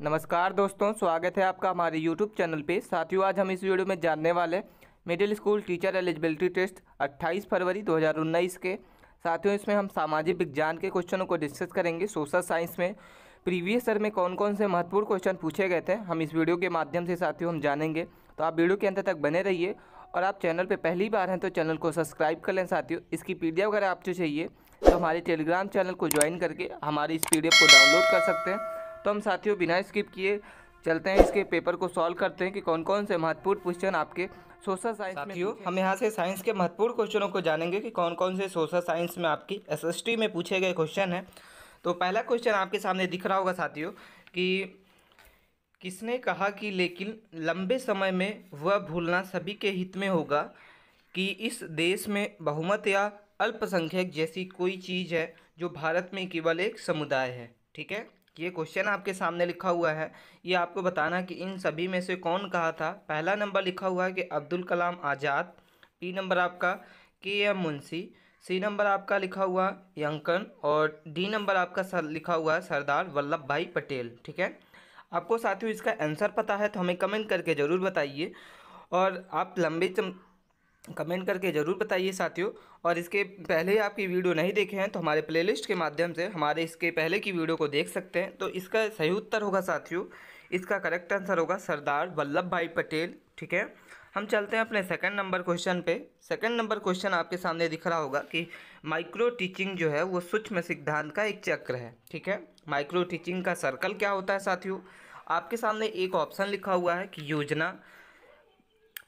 नमस्कार दोस्तों, स्वागत है आपका हमारे यूट्यूब चैनल पे। साथियों, आज हम इस वीडियो में जानने वाले middle school teacher eligibility test 28 फरवरी 2019 के। साथियों, इसमें हम सामाजिक विज्ञान के क्वेश्चनों को डिस्कस करेंगे। सोशल साइंस में प्रीवियस ईयर में कौन कौन से महत्वपूर्ण क्वेश्चन पूछे गए थे, हम इस वीडियो के माध्यम से साथियों हम जानेंगे। तो आप वीडियो के अंत तक बने रहिए और आप चैनल पर पहली बार हैं तो चैनल को सब्सक्राइब कर लें साथियों। इसकी पीडीएफ अगर आपको चाहिए तो हमारे टेलीग्राम चैनल को ज्वाइन करके हमारी इस पीडीएफ को डाउनलोड कर सकते हैं। तो हम साथियों बिना स्किप किए चलते हैं इसके पेपर को सॉल्व करते हैं कि कौन कौन से महत्वपूर्ण क्वेश्चन आपके सोशल साइंस साथियों हम यहाँ से साइंस के महत्वपूर्ण क्वेश्चनों को जानेंगे कि कौन कौन से सोशल साइंस में आपकी एसएसटी में पूछे गए क्वेश्चन हैं। तो पहला क्वेश्चन आपके सामने दिख रहा होगा साथियों कि किसने कहा कि लेकिन लंबे समय में वह भूलना सभी के हित में होगा कि इस देश में बहुमत या अल्पसंख्यक जैसी कोई चीज़ है जो भारत में केवल एक समुदाय है ठीक है? ये क्वेश्चन आपके सामने लिखा हुआ है। ये आपको बताना कि इन सभी में से कौन कहा था? पहला नंबर लिखा हुआ है कि अब्दुल कलाम आज़ाद। बी नंबर आपका के एम मुंशी। सी नंबर आपका लिखा हुआ यंकन। और डी नंबर आपका सर लिखा हुआ है सरदार वल्लभ भाई पटेल। ठीक है? आपको साथियों इसका आंसर पता है तो हमें कमेंट करके ज़रूर बताइए। और आप लंबे कमेंट करके ज़रूर बताइए साथियों। और इसके पहले आपकी वीडियो नहीं देखे हैं तो हमारे प्लेलिस्ट के माध्यम से हमारे इसके पहले की वीडियो को देख सकते हैं। तो इसका सही उत्तर होगा साथियों, इसका करेक्ट आंसर होगा सरदार वल्लभ भाई पटेल, ठीक है? हम चलते हैं अपने सेकंड नंबर क्वेश्चन पे। सेकंड नंबर क्वेश्चन आपके सामने दिख रहा होगा कि माइक्रो टीचिंग जो है, वो सूक्ष्म सिद्धांत का एक चक्र है, ठीक है? माइक्रो टीचिंग का सर्कल क्या होता है साथियों? आपके सामने एक ऑप्शन लिखा हुआ है कि योजना,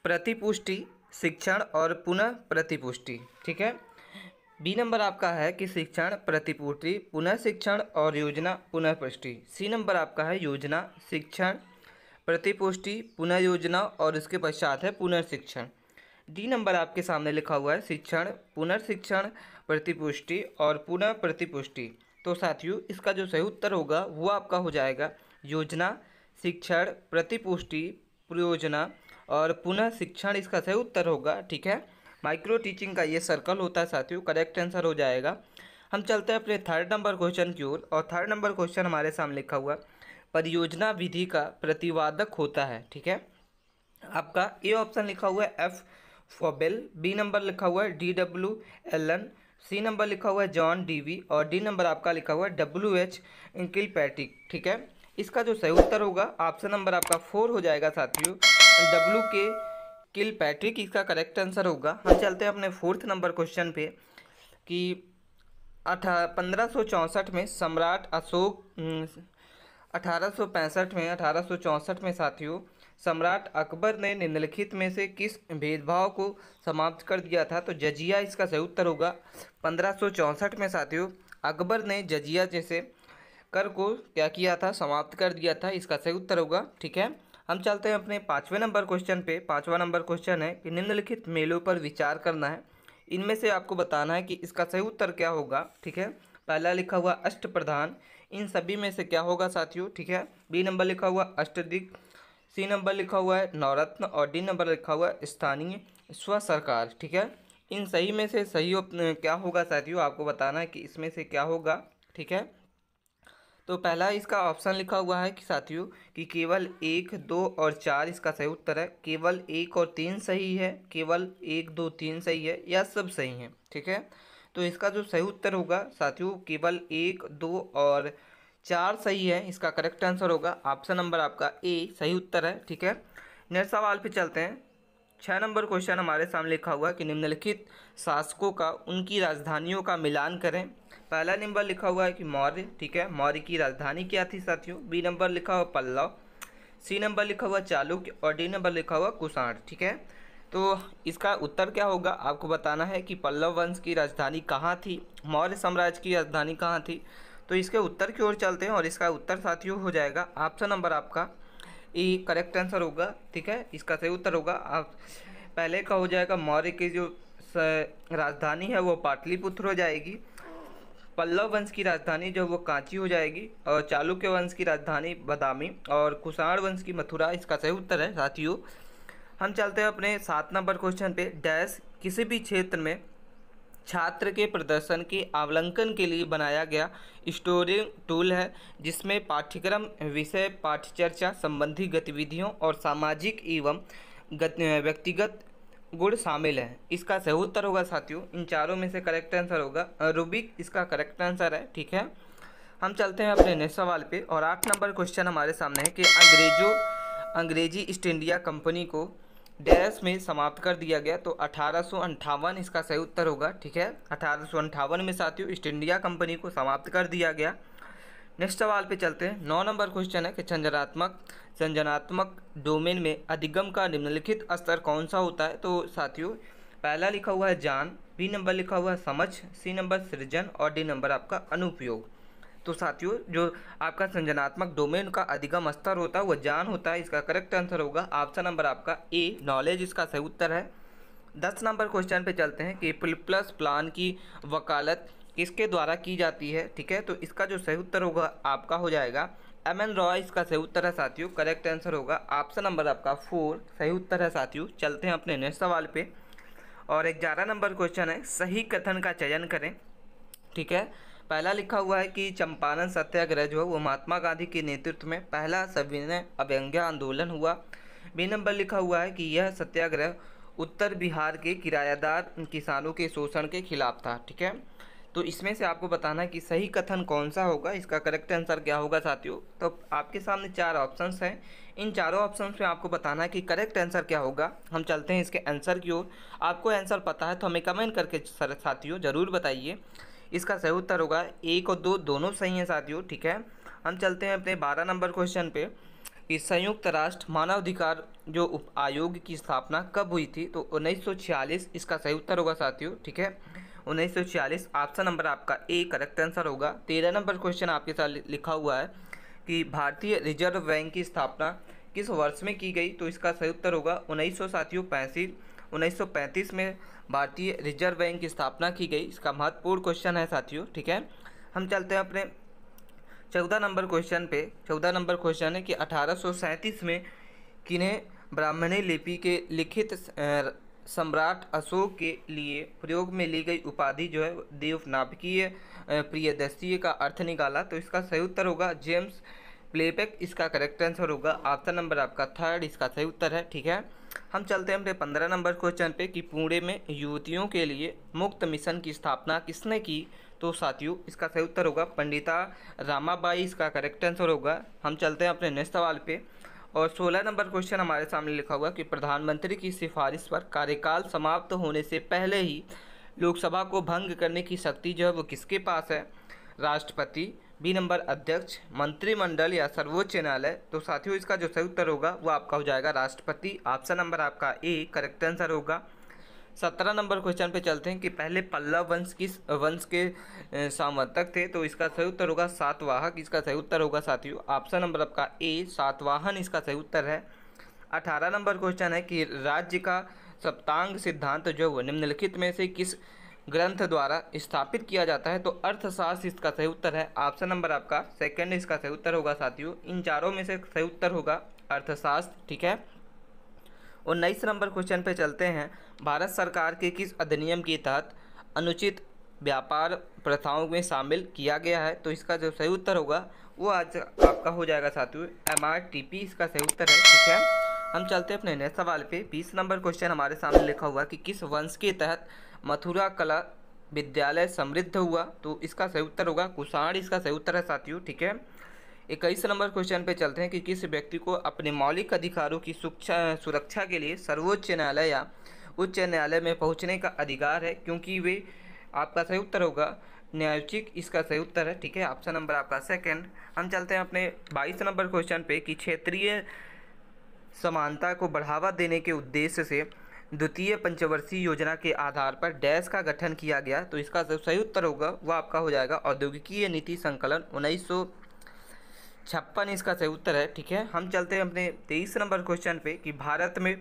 प्रतिपुष्टि शिक्षण और पुनः प्रतिपुष्टि, ठीक है? बी नंबर आपका है कि शिक्षण, प्रतिपूर्ति, पुनः शिक्षण और योजना, पुनः पुष्टि। सी नंबर आपका है योजना, शिक्षण, प्रतिपुष्टि, पुनः योजना और इसके पश्चात है पुनर्शिक्षण डी नंबर आपके सामने लिखा हुआ है शिक्षण पुनर्शिक्षण प्रतिपुष्टि और पुनः प्रतिपुष्टि। तो साथियों, इसका जो सही उत्तर होगा, वो आपका हो जाएगा योजना, शिक्षण, प्रतिपुष्टि प्रयोजना और पुनः शिक्षण इसका सही उत्तर होगा, ठीक है? माइक्रो टीचिंग का ये सर्कल होता है साथियों करेक्ट आंसर हो जाएगा। हम चलते हैं अपने थर्ड नंबर क्वेश्चन की ओर, और थर्ड नंबर क्वेश्चन हमारे सामने लिखा हुआ परियोजना विधि का प्रतिवादक होता है, ठीक है? आपका ए ऑप्शन लिखा हुआ है एफ़ फॉबेल बी नंबर लिखा हुआ है D W L N C number लिखा हुआ है जॉन डीवी और डी नंबर आपका लिखा हुआ है डब्ल्यू एच इंकिल पैटिक ठीक है? इसका जो सही उत्तर होगा ऑप्शन नंबर आपका फोर हो जाएगा साथियों। डब्ल्यू के किल पैट्रिक इसका करेक्ट आंसर होगा। हम चलते हैं अपने फोर्थ नंबर क्वेश्चन पे कि अठा पंद्रह में सम्राट अशोक हम्म, अठारह में अठारह सौ चौंसठ में साथियों सम्राट अकबर ने निम्नलिखित में से किस भेदभाव को समाप्त कर दिया था? तो जजिया इसका सही उत्तर होगा। पंद्रह में साथियों अकबर ने जजिया जैसे कर को क्या किया था? समाप्त कर दिया था इसका सही उत्तर होगा। ठीक है? हम चलते हैं अपने पाँचवें नंबर क्वेश्चन पे। पाँचवा नंबर क्वेश्चन है कि निम्नलिखित मेलों पर विचार करना है। इनमें से आपको बताना है कि इसका सही उत्तर क्या होगा, ठीक है? पहला लिखा हुआ अष्ट प्रधान। इन सभी में से क्या होगा साथियों, ठीक है? बी नंबर लिखा हुआ अष्टदिक। सी नंबर लिखा हुआ है नवरत्न और डी नंबर लिखा हुआ है स्थानीय स्व सरकार, ठीक है? इन सही में से सही क्या होगा साथियों, आपको बताना है कि इसमें से क्या होगा, ठीक है? तो पहला इसका ऑप्शन लिखा हुआ है कि साथियों, कि केवल एक, दो और चार इसका सही उत्तर है। केवल एक और तीन सही है, केवल एक, दो, तीन सही है या सब सही है, ठीक है? तो इसका जो सही उत्तर होगा, साथियों, केवल एक, दो और चार सही है, इसका करेक्ट आंसर होगा। ऑप्शन नंबर आपका ए सही उत्तर है, ठीक है? नेक्स्ट सवाल पे चलते हैं। छः नंबर क्वेश्चन हमारे सामने लिखा हुआ है कि निम्नलिखित शासकों का, उनकी राजधानियों का मिलान करें। पहला नंबर लिखा हुआ है कि मौर्य, ठीक है? मौर्य की राजधानी क्या थी साथियों? बी नंबर लिखा हुआ पल्लव। सी नंबर लिखा हुआ चालुक्य और डी नंबर लिखा हुआ कुषाण, ठीक है? तो इसका उत्तर क्या होगा? आपको बताना है कि पल्लव वंश की राजधानी कहाँ थी? मौर्य साम्राज्य की राजधानी कहाँ थी? तो इसके उत्तर की ओर चलते हैं और इसका उत्तर साथियों हो जाएगा। ऑप्शन नंबर आपका ई करेक्ट आंसर होगा, ठीक है? इसका सही उत्तर होगा। आप पहले का हो जाएगा मौर्य की जो राजधानी है, वो पाटलिपुत्र हो जाएगी। पल्लव वंश की राजधानी जो वो कांची हो जाएगी और चालुक्य वंश की राजधानी बदामी और कुषाण वंश की मथुरा, इसका सही उत्तर है, साथियों। हम चलते हैं अपने सात नंबर क्वेश्चन पे। डैश किसी भी क्षेत्र में छात्र के प्रदर्शन के अवलंकन के लिए बनाया गया स्टोरिंग टूल है, जिसमें पाठ्यक्रम, विषय पाठचर्चा संबंधी गतिविधियों और सामाजिक एवं व्यक्तिगत गुण शामिल हैं। इसका सही उत्तर होगा साथियों, इन चारों में से करेक्ट आंसर होगा। रूबिक इसका करेक्ट आंसर है, ठीक है? हम चलते हैं अपने नेक्स्ट सवाल पे और आठ नंबर क्वेश्चन हमारे सामने है कि अंग्रेज़ों, अंग्रेज़ी ईस्ट इंडिया कंपनी को डैश में समाप्त कर दिया गया तो अठारह इसका सही उत्तर होगा, ठीक है? अठारह में साथियों, ईस्ट इंडिया कंपनी को समाप्त कर दिया गया। नेक्स्ट सवाल पे चलते हैं। नौ नंबर क्वेश्चन है कि संजनात्मक संजनात्मक डोमेन में अधिगम का निम्नलिखित स्तर कौन सा होता है? तो साथियों, पहला लिखा हुआ है जान, बी नंबर लिखा हुआ है समझ, सी नंबर सृजन और डी नंबर आपका अनुपयोग तो साथियों, जो आपका संजनात्मक डोमेन का अधिगम स्तर होता है वह ज्ञान होता है, इसका करेक्ट आंसर होगा। ऑप्शन नंबर आपका ए नॉलेज इसका सही उत्तर है। दस नंबर क्वेश्चन पे चलते हैं कि प्लस प्लान की वकालत किसके द्वारा की जाती है, ठीक है? तो इसका जो सही उत्तर होगा, आपका हो जाएगा। एम एन रॉय इसका सही उत्तर है साथियों करेक्ट आंसर होगा। ऑप्शन नंबर आपका फोर सही उत्तर है साथियों। चलते हैं अपने नेक्स्ट सवाल पे। और ग्यारह नंबर क्वेश्चन है, सही कथन का चयन करें, ठीक है? पहला लिखा हुआ है कि चंपारण सत्याग्रह जो है वो महात्मा गांधी के नेतृत्व में पहला सविनय अभ्यंग्य आंदोलन हुआ। बी नंबर लिखा हुआ है कि यह सत्याग्रह उत्तर बिहार के किरायादार किसानों के शोषण के खिलाफ था, ठीक है? तो इसमें से आपको बताना है कि सही कथन कौन सा होगा, इसका करेक्ट आंसर क्या होगा साथियों? तो आपके सामने चार ऑप्शंस हैं। इन चारों ऑप्शंस में आपको बताना है कि करेक्ट आंसर क्या होगा। हम चलते हैं इसके आंसर की ओर। आपको आंसर पता है तो हमें कमेंट करके साथियों ज़रूर बताइए। इसका सही उत्तर होगा एक और दो, दोनों सही हैं साथियों, ठीक है? हम चलते हैं अपने बारह नंबर क्वेश्चन पे कि संयुक्त राष्ट्र मानवाधिकार जो उप आयोग की स्थापना कब हुई थी? तो 1946 इसका सही उत्तर होगा साथियों, ठीक है? 1946 ऑप्शन नंबर आपका ए करेक्ट आंसर होगा। तेरह नंबर क्वेश्चन आपके साथ लिखा हुआ है कि भारतीय रिज़र्व बैंक की स्थापना किस वर्ष में की गई? तो इसका सही उत्तर होगा उन्नीस सौ साथियों पैंतीस। 1935 में भारतीय रिज़र्व बैंक की स्थापना की गई। इसका महत्वपूर्ण क्वेश्चन है साथियों, ठीक है? हम चलते हैं अपने चौदह नंबर क्वेश्चन पे। चौदह नंबर क्वेश्चन है कि अठारह सौ सैंतीस में किन्हें ब्राह्मणी लिपि के लिखित सम्राट अशोक के लिए प्रयोग में ली गई उपाधि जो है, देवनाभिकीय प्रियदर्शीय का अर्थ निकाला। तो इसका सही उत्तर होगा जेम्स प्लेबैक, इसका करेक्ट आंसर होगा। ऑप्शन नंबर आपका थर्ड इसका सही उत्तर है, ठीक है? हम चलते हैं अपने पंद्रह नंबर क्वेश्चन पे कि पुणे में युवतियों के लिए मुक्त मिशन की स्थापना किसने की? तो साथियों, इसका सही उत्तर होगा पंडिता रामाबाई, इसका करेक्ट आंसर होगा। हम चलते हैं अपने नेक्स्ट सवाल पे। और सोलह नंबर क्वेश्चन हमारे सामने लिखा हुआ कि प्रधानमंत्री की सिफारिश पर कार्यकाल समाप्त होने से पहले ही लोकसभा को भंग करने की शक्ति जो है वो किसके पास है? राष्ट्रपति बी नंबर अध्यक्ष, मंत्रिमंडल या सर्वोच्च न्यायालय। तो साथियों, इसका जो सही उत्तर होगा, वो आपका हो जाएगा राष्ट्रपति। ऑप्शन नंबर आपका ए करेक्ट आंसर होगा। सत्रह नंबर क्वेश्चन पे चलते हैं कि पहले पल्लव वंश किस, वंश के सामंतक थे? तो इसका सही उत्तर होगा सातवाहक। इसका सही उत्तर होगा साथियों ऑप्शन नंबर आपका ए सातवाहन। इसका सही उत्तर है। अठारह नंबर क्वेश्चन है कि राज्य का सप्तांग सिद्धांत जो है निम्नलिखित में से किस ग्रंथ द्वारा स्थापित किया जाता है तो अर्थशास्त्र इसका सही उत्तर है। ऑप्शन नंबर आपका सेकंड इसका सही उत्तर होगा साथियों। इन चारों में से सही उत्तर होगा अर्थशास्त्र, ठीक है? उन्नीस नंबर क्वेश्चन पे चलते हैं। भारत सरकार के किस अधिनियम के तहत अनुचित व्यापार प्रथाओं में शामिल किया गया है? तो इसका जो सही उत्तर होगा, वो आज आपका हो जाएगा साथियों एम आर टी पी इसका सही उत्तर है, ठीक है? हम चलते हैं अपने नेक्स्ट सवाल पे। बीस नंबर क्वेश्चन हमारे सामने लिखा हुआ कि किस वंश के तहत मथुरा कला विद्यालय समृद्ध हुआ? तो इसका सही उत्तर होगा कुषाण। इसका सही उत्तर है साथियों, ठीक है? इक्कीस नंबर क्वेश्चन पे चलते हैं कि किस व्यक्ति को अपने मौलिक अधिकारों की सुरक्षा के लिए सर्वोच्च न्यायालय या उच्च न्यायालय में पहुँचने का अधिकार है? क्योंकि वे, आपका सही उत्तर होगा न्यायोचिक इसका सही उत्तर है, ठीक है? ऑप्शन नंबर आपका सेकंड हम चलते हैं अपने बाईस नंबर क्वेश्चन पे कि क्षेत्रीय समानता को बढ़ावा देने के उद्देश्य से द्वितीय पंचवर्षीय योजना के आधार पर डैश का गठन किया गया। तो इसका जो सही उत्तर होगा वह आपका हो जाएगा औद्योगिकीय नीति संकलन उन्नीस छप्पन। इसका सही उत्तर है, ठीक है? हम चलते हैं अपने तेईस नंबर क्वेश्चन पे कि भारत में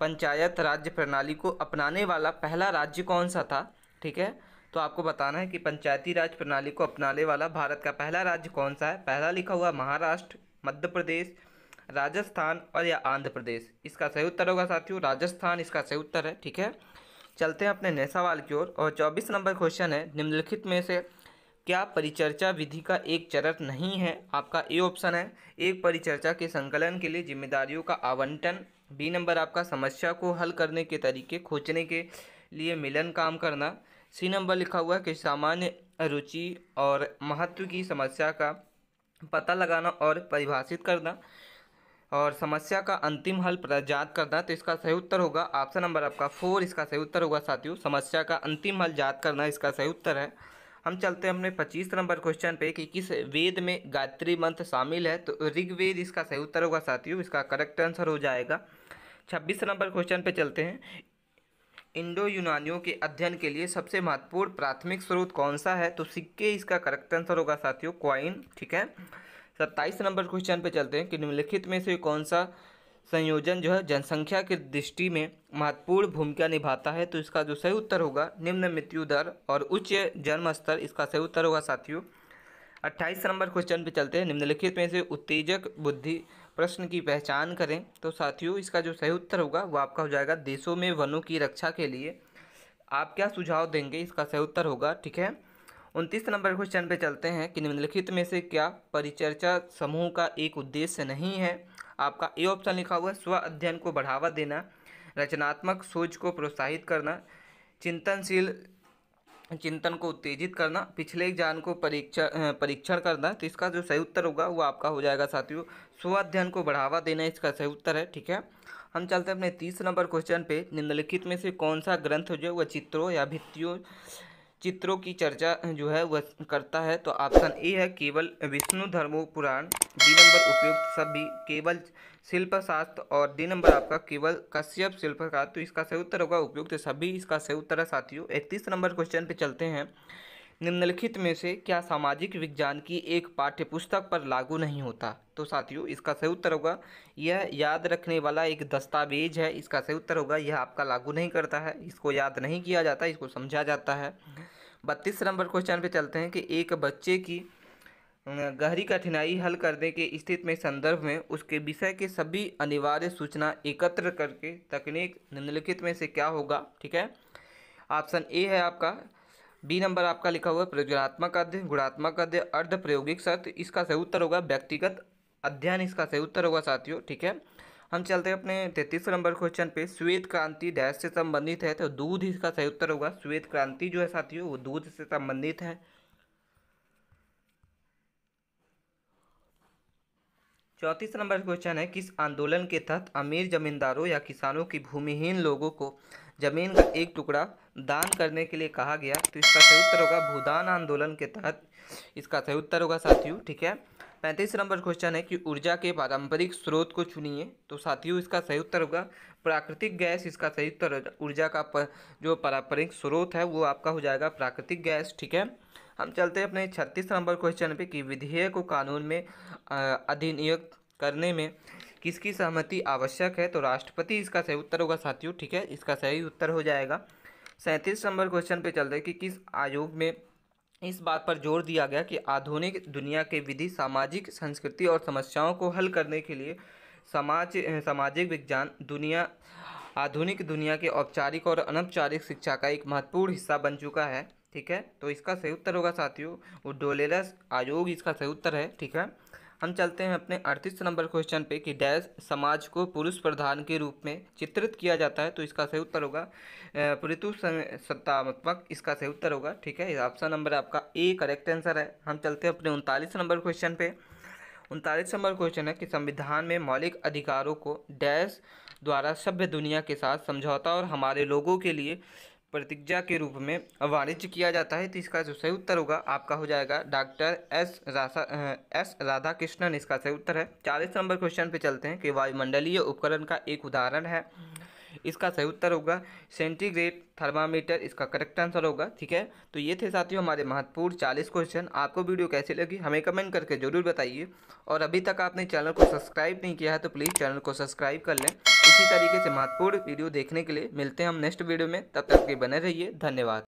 पंचायत राज्य प्रणाली को अपनाने वाला पहला राज्य कौन सा था, ठीक है? तो आपको बताना है कि पंचायती राज प्रणाली को अपनाने वाला भारत का पहला राज्य कौन सा है? पहला लिखा हुआ महाराष्ट्र, मध्य प्रदेश राजस्थान और या आंध्र प्रदेश। इसका सही उत्तर होगा साथियों, राजस्थान इसका सही उत्तर है, ठीक है? चलते हैं अपने नए सवाल की ओर। और चौबीस नंबर क्वेश्चन है, निम्नलिखित में से क्या परिचर्चा विधि का एक चरण नहीं है? आपका ए ऑप्शन है, एक परिचर्चा के संकलन के लिए जिम्मेदारियों का आवंटन, बी नंबर आपका समस्या को हल करने के तरीके, खोजने के लिए मिलन काम करना, सी नंबर लिखा हुआ है कि सामान्य रुचि और महत्व की समस्या का पता लगाना और परिभाषित करना और समस्या का अंतिम हल प्रजात करना तो इसका सही उत्तर होगा ऑप्शन नंबर आपका फोर इसका सही उत्तर होगा साथियों। समस्या का अंतिम हल जात करना इसका सही उत्तर है। हम चलते हैं अपने पच्चीस नंबर क्वेश्चन पे कि किस वेद में गायत्री मंत्र शामिल है तो ऋग्वेद इसका सही उत्तर होगा साथियों, इसका करेक्ट आंसर हो जाएगा। छब्बीस नंबर क्वेश्चन पे चलते हैं। इंडो यूनानियों के अध्ययन के लिए सबसे महत्वपूर्ण प्राथमिक स्रोत कौन सा है? तो सिक्के इसका करेक्ट आंसर होगा साथियों क्वाइन ठीक है? सत्ताईस नंबर क्वेश्चन पे चलते हैं कि निम्नलिखित में से कौन सा संयोजन जो है जनसंख्या की दृष्टि में महत्वपूर्ण भूमिका निभाता है? तो इसका जो सही उत्तर होगा, निम्न मृत्यु दर और उच्च जन्म स्तर, इसका सही उत्तर होगा साथियों। अट्ठाईस नंबर क्वेश्चन पे चलते हैं। निम्नलिखित में से उत्तेजक बुद्धि प्रश्न की पहचान करें। तो साथियों, इसका जो सही उत्तर होगा, वो आपका हो जाएगा देशों में वनों की रक्षा के लिए। आप क्या सुझाव देंगे? इसका सही उत्तर होगा, ठीक है? उनतीस नंबर क्वेश्चन पे चलते हैं कि निम्नलिखित में से क्या परिचर्चा समूह का एक उद्देश्य नहीं है? आपका ए ऑप्शन लिखा हुआ है, स्व अध्ययन को बढ़ावा देना, रचनात्मक सोच को प्रोत्साहित करना, चिंतनशील, चिंतन को उत्तेजित करना, पिछले ज्ञान को परीक्षण परीक्षण करना। तो इसका जो सही उत्तर होगा, वो आपका हो जाएगा साथियों, स्व अध्ययन को बढ़ावा देना इसका सही उत्तर है, ठीक है? हम चलते हैं अपने तीस नंबर क्वेश्चन पे। निम्नलिखित में से कौन सा ग्रंथ जो है वह चित्रों या भित्तियों चित्रों की चर्चा जो है वह करता है। तो ऑप्शन ए है केवल विष्णु धर्मो पुराण डी नंबर उपयुक्त सभी, केवल शिल्प शास्त्र और डी नंबर आपका केवल कश्यप शिल्पकार तो इसका सही उत्तर होगा, उपयुक्त सभी, इसका सही उत्तर है साथियों। इकतीस नंबर क्वेश्चन पे चलते हैं। निम्नलिखित में से क्या सामाजिक विज्ञान की एक पाठ्य पुस्तक पर लागू नहीं होता? तो साथियों, इसका सही उत्तर होगा, यह याद रखने वाला एक दस्तावेज़ है। इसका सही उत्तर होगा, यह आपका लागू नहीं करता है। इसको याद नहीं किया जाता, इसको समझा जाता है। बत्तीस नंबर क्वेश्चन पे चलते हैं कि एक बच्चे की गहरी कठिनाई हल करने के स्थिति में संदर्भ में उसके विषय के सभी अनिवार्य सूचना एकत्र करके तकनीक निम्नलिखित में से क्या होगा? ठीक है? ऑप्शन ए है आपका बी नंबर आपका लिखा हुआ है, प्रयोजनात्मक अध्ययन गुणात्मक अध्ययन अर्ध प्रायोगिक सत्य इसका सही उत्तर होगा व्यक्तिगत अध्ययन, इसका सही उत्तर होगा साथियों, ठीक है? हम चलते हैं अपने तैतीस नंबर क्वेश्चन पे। श्वेत क्रांति डैश से संबंधित है तो दूध इसका सही उत्तर होगा। श्वेत क्रांति जो है साथियों, वो दूध से संबंधित है। चौंतीस नंबर क्वेश्चन है किस आंदोलन के तहत अमीर जमींदारों या किसानों की भूमिहीन लोगों को ज़मीन का एक टुकड़ा दान करने के लिए कहा गया? तो इसका सही उत्तर होगा भूदान आंदोलन के तहत। इसका सही उत्तर होगा साथियों ठीक है? पैंतीस नंबर क्वेश्चन है कि ऊर्जा के पारंपरिक स्रोत को चुनिए। तो साथियों इसका सही उत्तर होगा प्राकृतिक गैस। इसका सही उत्तर ऊर्जा का प, जो पारंपरिक स्रोत है वो आपका हो जाएगा प्राकृतिक गैस ठीक है? हम चलते हैं अपने छत्तीस नंबर क्वेश्चन पे कि विधेयक को कानून में अधिनियुक्त करने में किसकी सहमति आवश्यक है? तो राष्ट्रपति इसका सही उत्तर होगा साथियों, ठीक है? इसका सही उत्तर हो जाएगा। सैंतीस नंबर क्वेश्चन पे चलते हैं कि किस आयोग में इस बात पर ज़ोर दिया गया कि आधुनिक दुनिया के विधि, सामाजिक संस्कृति और समस्याओं को हल करने के लिए समाज सामाजिक विज्ञान, दुनिया, आधुनिक दुनिया के औपचारिक और अनौपचारिक शिक्षा का एक महत्वपूर्ण हिस्सा बन चुका है। ठीक है? तो इसका सही उत्तर होगा साथियों, वो डोलेरस आयोग इसका सही उत्तर है, ठीक है? हम चलते हैं अपने अड़तीस नंबर क्वेश्चन पे कि डैश समाज को पुरुष प्रधान के रूप में चित्रित किया जाता है तो इसका सही उत्तर होगा पृथु सत्तात्मक, इसका सही उत्तर होगा, ठीक है? ऑप्शन नंबर आपका ए करेक्ट आंसर है। हम चलते हैं अपने उनतालीस नंबर क्वेश्चन पे। उनतालीस नंबर क्वेश्चन है कि संविधान में मौलिक अधिकारों को डैश द्वारा सभ्य दुनिया के साथ समझौता और हमारे लोगों के लिए प्रतिज्ञा के रूप में वाणिज्य किया जाता है तो इसका जो सही उत्तर होगा, आपका हो जाएगा डॉक्टर एस रासा एस राधा कृष्णन इसका सही उत्तर है, चालीस नंबर क्वेश्चन पे चलते हैं कि वायुमंडलीय उपकरण का एक उदाहरण है। इसका सही उत्तर होगा सेंटीग्रेड थर्मामीटर। इसका करेक्ट आंसर होगा, ठीक है? तो ये थे साथियों हमारे महत्वपूर्ण चालीस क्वेश्चन। आपको वीडियो कैसी लगी, हमें कमेंट करके ज़रूर बताइए। और अभी तक आपने चैनल को सब्सक्राइब नहीं किया है तो प्लीज़ चैनल को सब्सक्राइब कर लें। इसी तरीके से महत्वपूर्ण वीडियो देखने के लिए मिलते हैं हम नेक्स्ट वीडियो में। तब तक के बने रहिए। धन्यवाद।